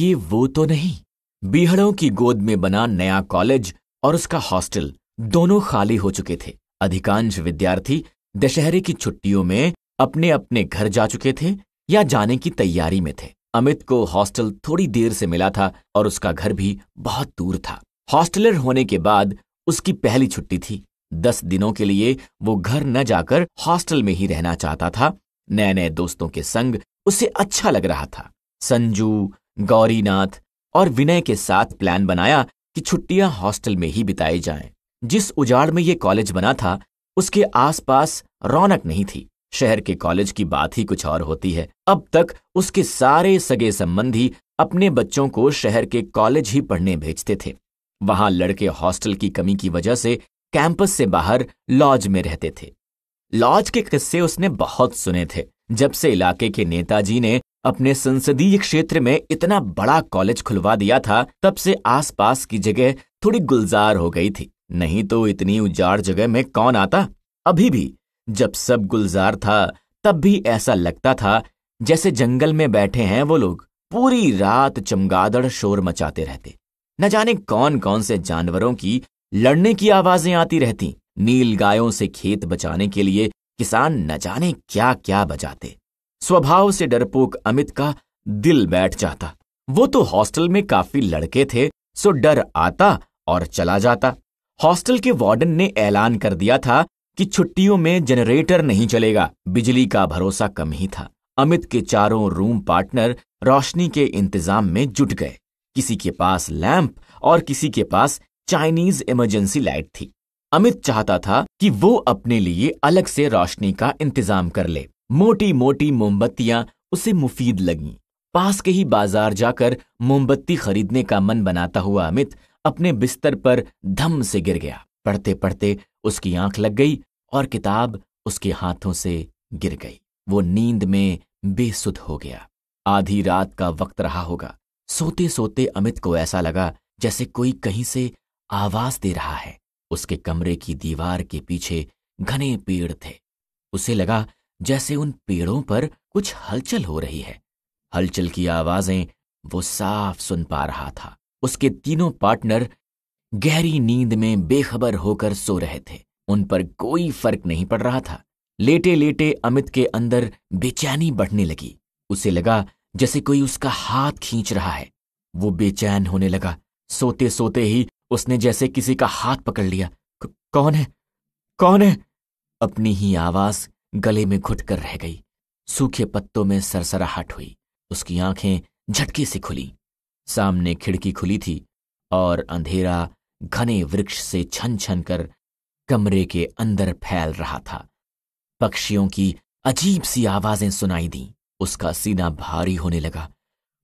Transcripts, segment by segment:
ये वो तो नहीं। बीहड़ों की गोद में बना नया कॉलेज और उसका हॉस्टल दोनों खाली हो चुके थे। अधिकांश विद्यार्थी दशहरे की छुट्टियों में अपने अपने घर जा चुके थे या जाने की तैयारी में थे। अमित को हॉस्टल थोड़ी देर से मिला था और उसका घर भी बहुत दूर था। हॉस्टलर होने के बाद उसकी पहली छुट्टी थी। दस दिनों के लिए वो घर न जाकर हॉस्टल में ही रहना चाहता था। नए नए दोस्तों के संग उसे अच्छा लग रहा था। संजू गौरीनाथ और विनय के साथ प्लान बनाया कि छुट्टियाँ हॉस्टल में ही बिताई जाएँ। जिस उजाड़ में ये कॉलेज बना था, उसके आसपास रौनक नहीं थी। शहर के कॉलेज की बात ही कुछ और होती है। अब तक उसके सारे सगे संबंधी अपने बच्चों को शहर के कॉलेज ही पढ़ने भेजते थे। वहाँ लड़के हॉस्टल की कमी की वजह से कैंपस से बाहर लॉज में रहते थे। लॉज के किस्से उसने बहुत सुने थे, जब से इलाके के नेताजी ने अपने संसदीय क्षेत्र में इतना बड़ा कॉलेज खुलवा दिया था, तब से आसपास की जगह थोड़ी गुलजार हो गई थी। नहीं तो इतनी उजाड़ जगह में कौन आता? अभी भी, जब सब गुलजार था, तब भी ऐसा लगता था, जैसे जंगल में बैठे हैं वो लोग। पूरी रात चमगादड़ शोर मचाते रहते। न जाने कौन कौन से जानवरों की लड़ने की आवाज़ें आती रहती नील गायों से खेत बचाने के लिए किसान न जाने क्या क्या बजाते। स्वभाव से डरपोक अमित का दिल बैठ जाता। वो तो हॉस्टल में काफ़ी लड़के थे, सो डर आता और चला जाता। हॉस्टल के वार्डन ने ऐलान कर दिया था कि छुट्टियों में जनरेटर नहीं चलेगा, बिजली का भरोसा कम ही था। अमित के चारों रूम पार्टनर रोशनी के इंतज़ाम में जुट गए। किसी के पास लैंप और किसी के पास चाइनीज़ इमरजेंसी लाइट थी। अमित चाहता था कि वो अपने लिए अलग से रोशनी का इंतज़ाम कर ले। मोटी मोटी मोमबत्तियाँ उसे मुफीद लगीं। पास के ही बाज़ार जाकर मोमबत्ती खरीदने का मन बनाता हुआ अमित अपने बिस्तर पर धम से गिर गया। पढ़ते पढ़ते उसकी आँख लग गई और किताब उसके हाथों से गिर गई। वो नींद में बेसुध हो गया। आधी रात का वक्त रहा होगा। सोते सोते अमित को ऐसा लगा जैसे कोई कहीं से आवाज़ दे रहा है। उसके कमरे की दीवार के पीछे घने पेड़ थे। उसे लगा जैसे उन पेड़ों पर कुछ हलचल हो रही है। हलचल की आवाज़ें वो साफ़ सुन पा रहा था। उसके तीनों पार्टनर गहरी नींद में बेखबर होकर सो रहे थे। उन पर कोई फ़र्क नहीं पड़ रहा था। लेटे लेटे अमित के अंदर बेचैनी बढ़ने लगी। उसे लगा जैसे कोई उसका हाथ खींच रहा है। वो बेचैन होने लगा। सोते सोते ही उसने जैसे किसी का हाथ पकड़ लिया। कौन है? कौन है? अपनी ही आवाज़ गले में घुट कर रह गई। सूखे पत्तों में सरसराहट हुई। उसकी आँखें झटके से खुली। सामने खिड़की खुली थी और अंधेरा घने वृक्ष से छन छन कर कमरे के अंदर फैल रहा था। पक्षियों की अजीब सी आवाज़ें सुनाई दी। उसका सीना भारी होने लगा।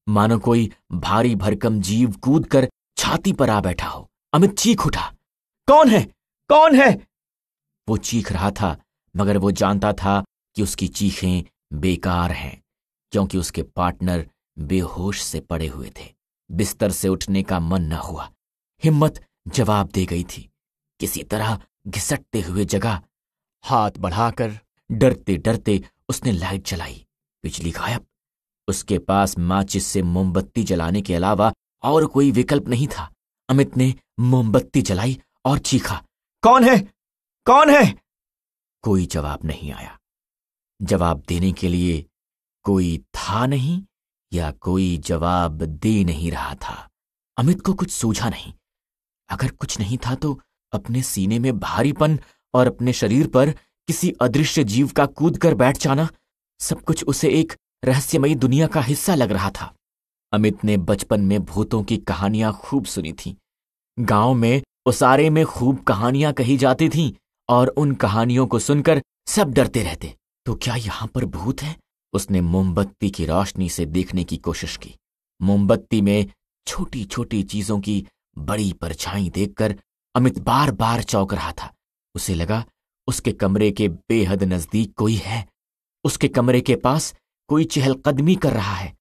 मानो कोई भारी भरकम जीव कूद कर छाती पर आ बैठा हो। अमित चीख उठा। कौन है? कौन है? वो चीख रहा था मगर वो जानता था कि उसकी चीखें बेकार हैं, क्योंकि उसके पार्टनर बेहोश से पड़े हुए थे। बिस्तर से उठने का मन न हुआ। हिम्मत जवाब दे गई थी। किसी तरह घिसटते हुए जगह, हाथ बढ़ाकर डरते डरते उसने लाइट जलाई। बिजली गायब। उसके पास माचिस से मोमबत्ती जलाने के अलावा और कोई विकल्प नहीं था। अमित ने मोमबत्ती जलाई और चीखा, कौन है? कौन है? कोई जवाब नहीं आया। जवाब देने के लिए कोई था नहीं या कोई जवाब दे नहीं रहा था। अमित को कुछ सूझा नहीं। अगर कुछ नहीं था तो अपने सीने में भारीपन और अपने शरीर पर किसी अदृश्य जीव का कूद कर बैठ जाना, सब कुछ उसे एक रहस्यमयी दुनिया का हिस्सा लग रहा था। अमित ने बचपन में भूतों की कहानियाँ खूब सुनी थी। गाँव में उसारे में खूब कहानियाँ कही जाती थीं। और उन कहानियों को सुनकर सब डरते रहते। तो क्या यहाँ पर भूत है? उसने मोमबत्ती की रोशनी से देखने की कोशिश की। मोमबत्ती में छोटी छोटी चीज़ों की बड़ी परछाई देखकर अमित बार बार चौंक रहा था। उसे लगा, उसके कमरे के बेहद नज़दीक कोई है। उसके कमरे के पास कोई चहलकदमी कर रहा है।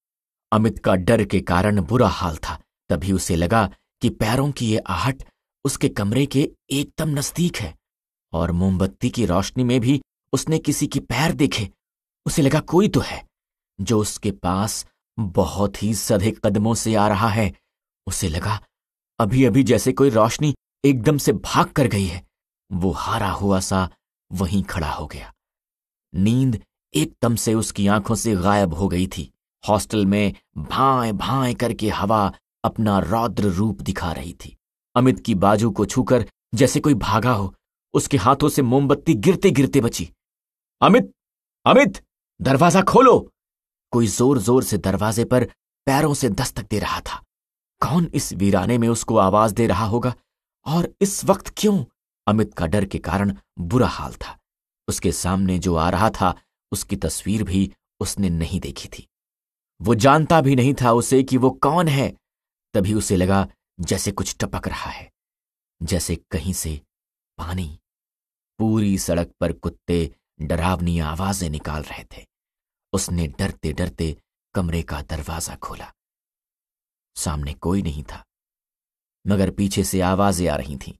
अमित का डर के कारण बुरा हाल था। तभी उसे लगा कि पैरों की ये आहट उसके कमरे के एकदम नज़दीक है। और मोमबत्ती की रोशनी में भी उसने किसी की पैर देखे। उसे लगा कोई तो है, जो उसके पास बहुत ही सधे कदमों से आ रहा है। उसे लगा अभी अभी जैसे कोई रोशनी एकदम से भाग कर गई है। वो हारा हुआ सा वहीं खड़ा हो गया। नींद एकदम से उसकी आँखों से गायब हो गई थी। हॉस्टल में भाए भाए करके हवा अपना रौद्र रूप दिखा रही थी। अमित की बाजू को छूकर जैसे कोई भागा हो उसके हाथों से मोमबत्ती गिरते गिरते बची। अमित अमित, दरवाज़ा खोलो। कोई ज़ोर ज़ोर से दरवाजे पर पैरों से दस्तक दे रहा था। कौन इस वीराने में उसको आवाज़ दे रहा होगा? और इस वक्त क्यों? अमित का डर के कारण बुरा हाल था। उसके सामने जो आ रहा था, उसकी तस्वीर भी उसने नहीं देखी थी। वो जानता भी नहीं था उसे कि वो कौन है। तभी उसे लगा जैसे कुछ टपक रहा है, जैसे कहीं से पानी। पूरी सड़क पर कुत्ते डरावनी आवाज़ें निकाल रहे थे। उसने डरते डरते कमरे का दरवाज़ा खोला। सामने कोई नहीं था, मगर पीछे से आवाज़ें आ रही थीं।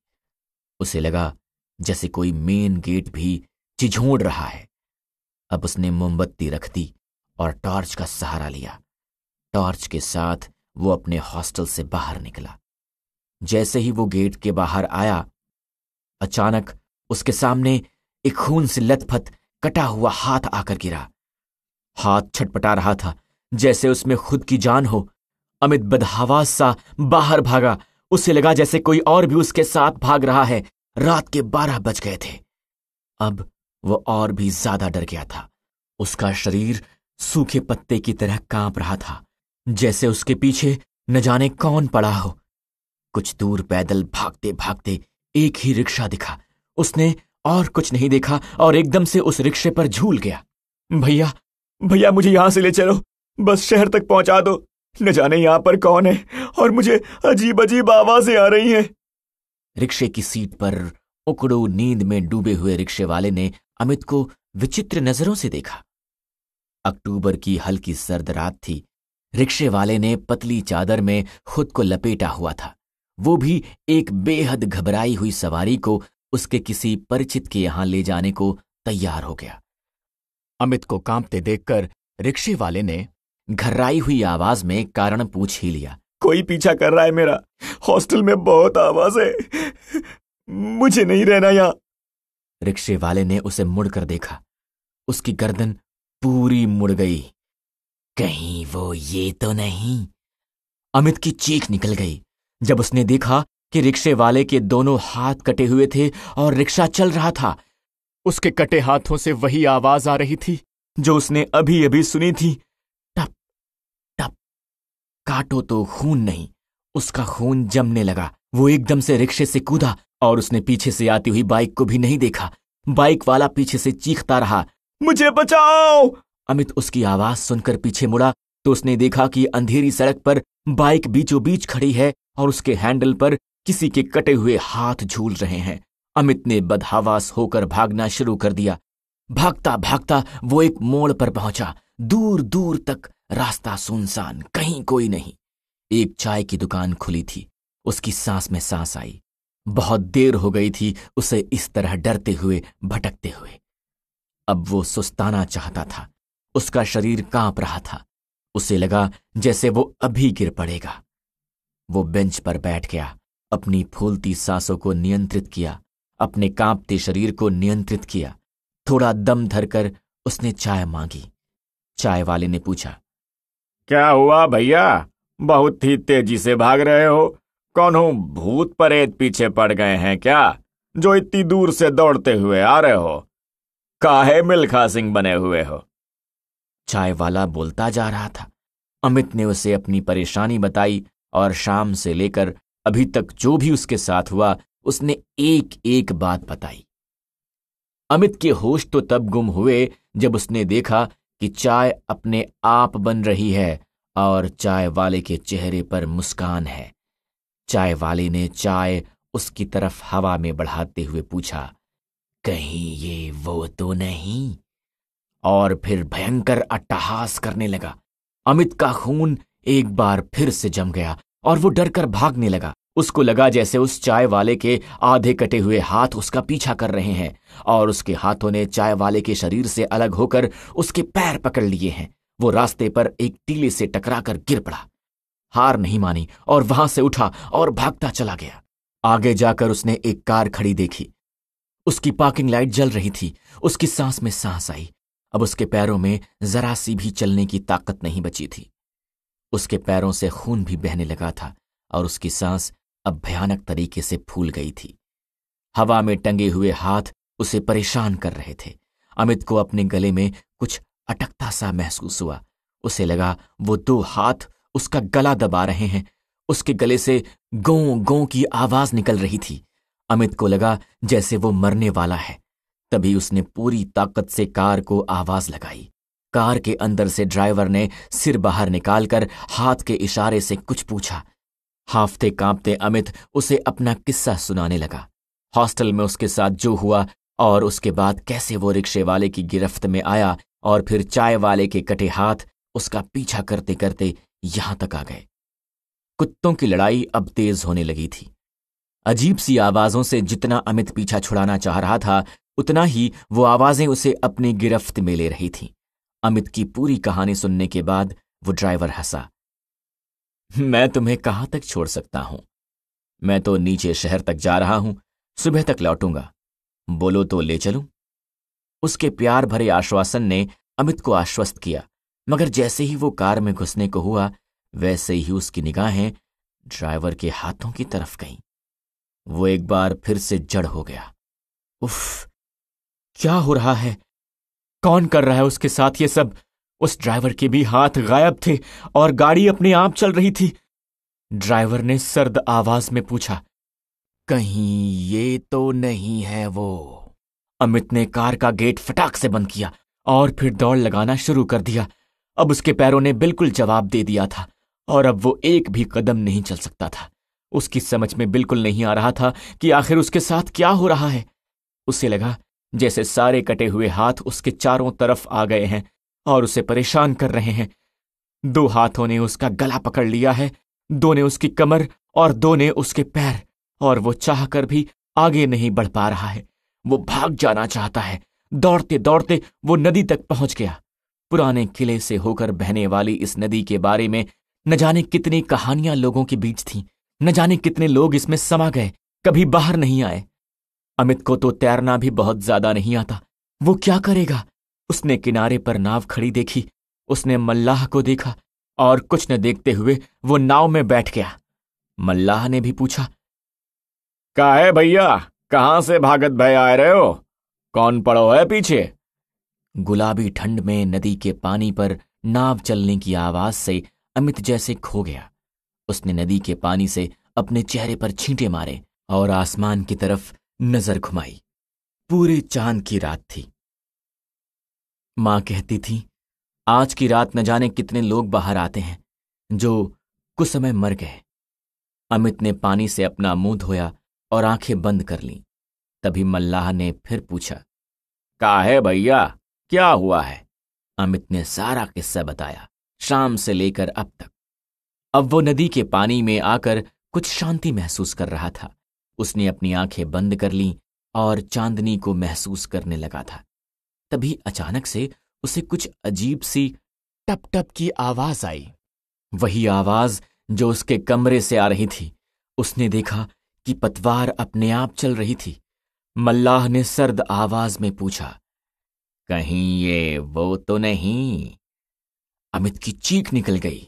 उसे लगा जैसे कोई मेन गेट भी चिझोड़ रहा है। अब उसने मोमबत्ती रख दी और टॉर्च का सहारा लिया। टॉर्च के साथ वो अपने हॉस्टल से बाहर निकला। जैसे ही वो गेट के बाहर आया अचानक उसके सामने एक खून से लथपथ कटा हुआ हाथ आकर गिरा। हाथ छटपटा रहा था, जैसे उसमें खुद की जान हो। अमित बदहवास सा बाहर भागा, उसे लगा जैसे कोई और भी उसके साथ भाग रहा है। रात के बारह बज गए थे। अब वो और भी ज़्यादा डर गया था। उसका शरीर सूखे पत्ते की तरह काँप रहा था, जैसे उसके पीछे न जाने कौन पड़ा हो। कुछ दूर पैदल भागते भागते एक ही रिक्शा दिखा। उसने और कुछ नहीं देखा और एकदम से उस रिक्शे पर झूल गया। भैया भैया मुझे यहाँ से ले चलो। बस शहर तक पहुँचा दो। न जाने यहाँ पर कौन है और मुझे अजीब अजीब आवाज़ें आ रही हैं। रिक्शे की सीट पर उकड़ू नींद में डूबे हुए रिक्शे वाले ने अमित को विचित्र नज़रों से देखा। अक्टूबर की हल्की सर्द रात थी। रिक्शे वाले ने पतली चादर में खुद को लपेटा हुआ था। वो भी एक बेहद घबराई हुई सवारी को उसके किसी परिचित के यहाँ ले जाने को तैयार हो गया। अमित को कांपते देखकर रिक्शे वाले ने घर्राई हुई आवाज़ में कारण पूछ ही लिया। कोई पीछा कर रहा है मेरा? हॉस्टल में बहुत आवाज़ है। मुझे नहीं रहना यहाँ। रिक्शे वाले ने उसे मुड़कर देखा। उसकी गर्दन पूरी मुड़ गई। कहीं वो ये तो नहीं। अमित की चीख निकल गई। जब उसने देखा कि रिक्शे वाले के दोनों हाथ कटे हुए थे और रिक्शा चल रहा था, उसके कटे हाथों से वही आवाज़ आ रही थी जो उसने अभी अभी सुनी थी। टप टप, काटो तो खून नहीं, उसका खून जमने लगा। वो एकदम से रिक्शे से कूदा और उसने पीछे से आती हुई बाइक को भी नहीं देखा। बाइक वाला पीछे से चीखता रहा, मुझे बचाओ! अमित उसकी आवाज़ सुनकर पीछे मुड़ा तो उसने देखा कि अंधेरी सड़क पर बाइक बीचों बीच खड़ी है और उसके हैंडल पर किसी के कटे हुए हाथ झूल रहे हैं। अमित ने बदहवास होकर भागना शुरू कर दिया। भागता भागता वो एक मोड़ पर पहुँचा। दूर दूर तक रास्ता सुनसान, कहीं कोई नहीं। एक चाय की दुकान खुली थी। उसकी सांस में सांस आई। बहुत देर हो गई थी, उसे इस तरह डरते हुए, भटकते हुए। अब वो सुस्ताना चाहता था। उसका शरीर काँप रहा था। उसे लगा जैसे वो अभी गिर पड़ेगा। वो बेंच पर बैठ गया, अपनी फूलती सांसों को नियंत्रित किया, अपने कांपते शरीर को नियंत्रित किया। थोड़ा दम धरकर उसने चाय मांगी। चाय वाले ने पूछा, क्या हुआ भैया? बहुत ही तेज़ी से भाग रहे हो। कौन हो? भूत परेत पीछे पड़ गए हैं क्या? जो इतनी दूर से दौड़ते हुए आ रहे हो। काहे मिल्खा सिंह बने हुए हो? चाय वाला बोलता जा रहा था। अमित ने उसे अपनी परेशानी बताई और शाम से लेकर अभी तक जो भी उसके साथ हुआ, उसने एक एक बात बताई। अमित के होश तो तब गुम हुए जब उसने देखा कि चाय अपने आप बन रही है और चाय वाले के चेहरे पर मुस्कान है। चाय वाले ने चाय उसकी तरफ़ हवा में बढ़ाते हुए पूछा, कहीं ये वो तो नहीं? और फिर भयंकर अट्टहास करने लगा। अमित का खून एक बार फिर से जम गया और वो डरकर भागने लगा। उसको लगा जैसे उस चाय वाले के आधे कटे हुए हाथ उसका पीछा कर रहे हैं और उसके हाथों ने चाय वाले के शरीर से अलग होकर उसके पैर पकड़ लिए हैं। वो रास्ते पर एक टीले से टकराकर गिर पड़ा। हार नहीं मानी और वहाँ से उठा और भागता चला गया। आगे जाकर उसने एक कार खड़ी देखी। उसकी पार्किंग लाइट जल रही थी। उसकी सांस में सांस आई। अब उसके पैरों में जरा सी भी चलने की ताकत नहीं बची थी। उसके पैरों से खून भी बहने लगा था और उसकी सांस अब भयानक तरीके से फूल गई थी। हवा में टंगे हुए हाथ उसे परेशान कर रहे थे। अमित को अपने गले में कुछ अटकता सा महसूस हुआ। उसे लगा, वो दो हाथ उसका गला दबा रहे हैं। उसके गले से गो गो की आवाज़ निकल रही थी। अमित को लगा, जैसे वो मरने वाला है। तभी उसने पूरी ताकत से कार को आवाज़ लगाई। कार के अंदर से ड्राइवर ने सिर बाहर निकालकर हाथ के इशारे से कुछ पूछा। हाफते कांपते अमित उसे अपना किस्सा सुनाने लगा। हॉस्टल में उसके साथ जो हुआ और उसके बाद कैसे वो रिक्शे वाले की गिरफ्त में आया और फिर चाय वाले के कटे हाथ उसका पीछा करते करते यहाँ तक आ गए। कुत्तों की लड़ाई अब तेज होने लगी थी। अजीब सी आवाजों से जितना अमित पीछा छुड़ाना चाह रहा था उतना ही वो आवाज़ें उसे अपनी गिरफ्त में ले रही थीं। अमित की पूरी कहानी सुनने के बाद वो ड्राइवर हंसा। मैं तुम्हें कहाँ तक छोड़ सकता हूँ? मैं तो नीचे शहर तक जा रहा हूँ, सुबह तक लौटूँगा। बोलो तो ले चलूँ। उसके प्यार भरे आश्वासन ने अमित को आश्वस्त किया, मगर जैसे ही वो कार में घुसने को हुआ, वैसे ही उसकी निगाहें ड्राइवर के हाथों की तरफ़ गईं। वो एक बार फिर से जड़ हो गया। उफ! क्या हो रहा है? कौन कर रहा है उसके साथ ये सब? उस ड्राइवर के भी हाथ गायब थे और गाड़ी अपने आप चल रही थी। ड्राइवर ने सर्द आवाज़ में पूछा, कहीं ये तो नहीं है वो? अमित ने कार का गेट फटाक से बंद किया और फिर दौड़ लगाना शुरू कर दिया। अब उसके पैरों ने बिल्कुल जवाब दे दिया था और अब वो एक भी कदम नहीं चल सकता था। उसकी समझ में बिल्कुल नहीं आ रहा था कि आखिर उसके साथ क्या हो रहा है। उसे लगा जैसे सारे कटे हुए हाथ उसके चारों तरफ़ आ गए हैं और उसे परेशान कर रहे हैं। दो हाथों ने उसका गला पकड़ लिया है, दो ने उसकी कमर और दो ने उसके पैर, और वो चाह कर भी आगे नहीं बढ़ पा रहा है। वो भाग जाना चाहता है। दौड़ते दौड़ते वो नदी तक पहुँच गया। पुराने किले से होकर बहने वाली इस नदी के बारे में न जाने कितनी कहानियाँ लोगों के बीच थीं, न जाने कितने लोग इसमें समा गए, कभी बाहर नहीं आए। अमित को तो तैरना भी बहुत ज़्यादा नहीं आता। वो क्या करेगा? उसने किनारे पर नाव खड़ी देखी, उसने मल्लाह को देखा और कुछ न देखते हुए वो नाव में बैठ गया। मल्लाह ने भी पूछा का है भैया, कहाँ से भागत भय आ रहे हो? कौन पड़ो है पीछे? गुलाबी ठंड में नदी के पानी पर नाव चलने की आवाज़ से अमित जैसे खो गया। उसने नदी के पानी से अपने चेहरे पर छींटे मारे और आसमान की तरफ़ नज़र घुमाई। पूरे चाँद की रात थी। माँ कहती थी, आज की रात न जाने कितने लोग बाहर आते हैं, जो कुछ समय मर गए। अमित ने पानी से अपना मुँह धोया और आँखें बंद कर लीं। तभी मल्लाह ने फिर पूछा, का है भैया? क्या हुआ है? अमित ने सारा किस्सा बताया, शाम से लेकर अब तक। अब वो नदी के पानी में आकर कुछ शांति महसूस कर रहा था। उसने अपनी आँखें बंद कर लीं और चांदनी को महसूस करने लगा था। तभी अचानक से उसे कुछ अजीब सी टप टप की आवाज़ आई। वही आवाज़ जो उसके कमरे से आ रही थी। उसने देखा कि पतवार अपने आप चल रही थी। मल्लाह ने सर्द आवाज़ में पूछा, कहीं ये वो तो नहीं? अमित की चीख निकल गई।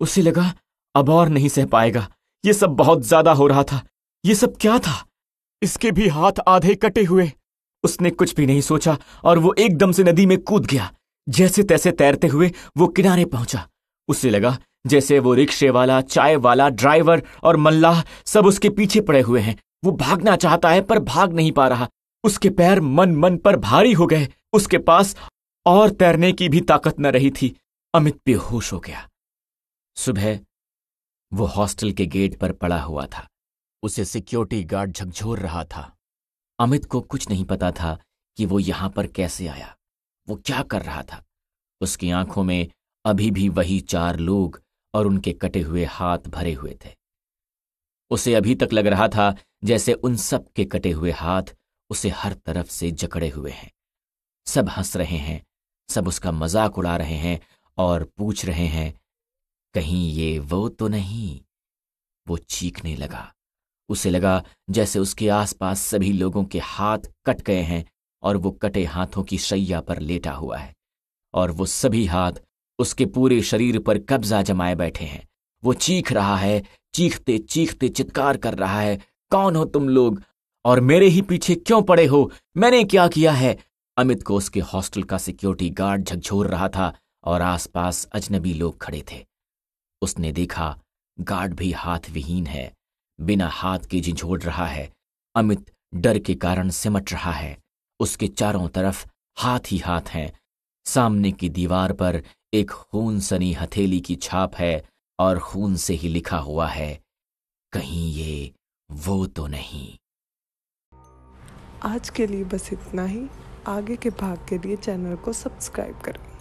उसे लगा, अब और नहीं सह पाएगा। ये सब बहुत ज़्यादा हो रहा था। ये सब क्या था? इसके भी हाथ आधे कटे हुए। उसने कुछ भी नहीं सोचा और वो एकदम से नदी में कूद गया। जैसे तैसे तैरते हुए वो किनारे पहुँचा। उसे लगा जैसे वो रिक्शे वाला, चाय वाला, ड्राइवर और मल्लाह सब उसके पीछे पड़े हुए हैं। वो भागना चाहता है पर भाग नहीं पा रहा। उसके पैर मन मन पर भारी हो गए। उसके पास और तैरने की भी ताकत न रही थी। अमित बेहोश हो गया। सुबह वो हॉस्टल के गेट पर पड़ा हुआ था। उसे सिक्योरिटी गार्ड झकझोर रहा था। अमित को कुछ नहीं पता था कि वो यहाँ पर कैसे आया। वो क्या कर रहा था? उसकी आँखों में अभी भी वही चार लोग और उनके कटे हुए हाथ भरे हुए थे। उसे अभी तक लग रहा था जैसे उन सब के कटे हुए हाथ उसे हर तरफ़ से जकड़े हुए हैं। सब हंस रहे हैं, सब उसका मज़ाक उड़ा रहे हैं और पूछ रहे हैं, कहीं ये वो तो नहीं? वो चीखने लगा। उसे लगा जैसे उसके आसपास सभी लोगों के हाथ कट गए हैं और वो कटे हाथों की शैया पर लेटा हुआ है। और वो सभी हाथ उसके पूरे शरीर पर कब्जा जमाए बैठे हैं। वो चीख रहा है, चीखते चीखते चित्कार कर रहा है, कौन हो तुम लोग? और मेरे ही पीछे क्यों पड़े हो? मैंने क्या किया है? अमित को उसके हॉस्टल का सिक्योरिटी गार्ड झकझोर रहा था और आसपास अजनबी लोग खड़े थे। उसने देखा, गार्ड भी हाथ विहीन है। बिना हाथ के झिझोड़ रहा है। अमित डर के कारण सिमट रहा है। उसके चारों तरफ़ हाथ ही हाथ हैं। सामने की दीवार पर एक खून सनी हथेली की छाप है और खून से ही लिखा हुआ है, कहीं ये वो तो नहीं। आज के लिए बस इतना ही। आगे के भाग के लिए चैनल को सब्सक्राइब करें